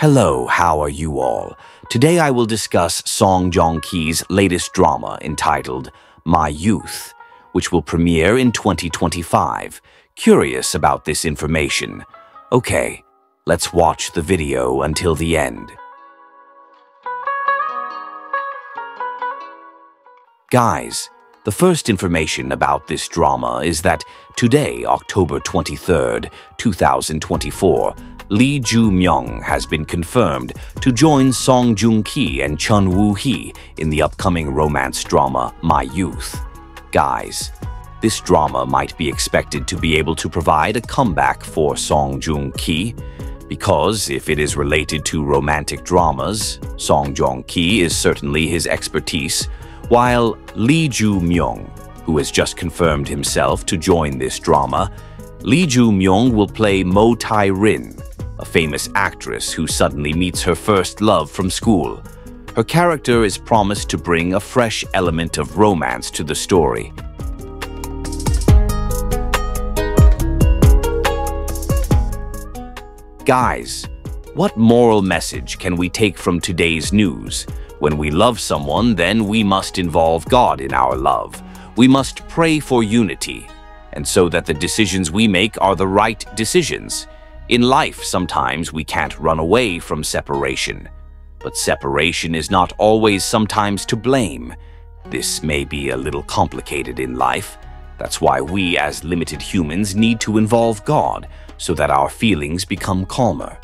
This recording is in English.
Hello, how are you all? Today I will discuss Song Joong Ki's latest drama entitled My Youth, which will premiere in 2025. Curious about this information? Okay, let's watch the video until the end. Guys, the first information about this drama is that today, October 23rd, 2024, Lee Joo-myung has been confirmed to join Song Joong-ki and Chun Woo-hee in the upcoming romance drama My Youth. Guys, this drama might be expected to be able to provide a comeback for Song Joong-ki, because if it is related to romantic dramas, Song Joong-ki is certainly his expertise, while Lee Joo-myung, who has just confirmed himself to join this drama, Lee Joo-myung will play Mo Tai-rin, a famous actress who suddenly meets her first love from school. Her character is promised to bring a fresh element of romance to the story. Guys, what moral message can we take from today's news? When we love someone, then we must involve God in our love. We must pray for unity, and so that the decisions we make are the right decisions. In life, sometimes we can't run away from separation. But separation is not always sometimes to blame. This may be a little complicated in life. That's why we as limited humans need to involve God so that our feelings become calmer.